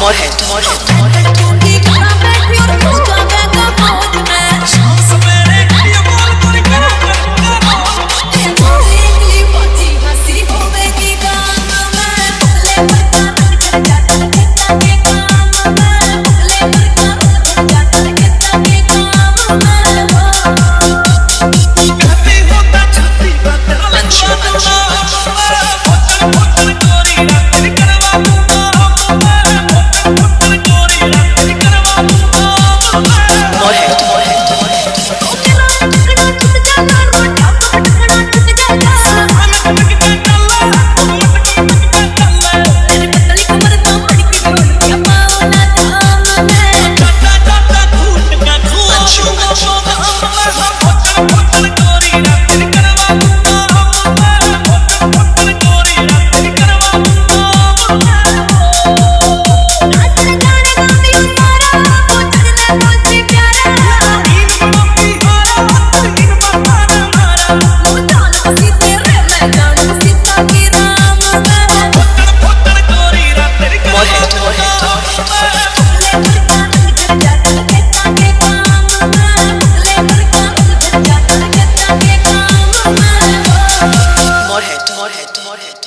more head, more head, more head. tomorrow.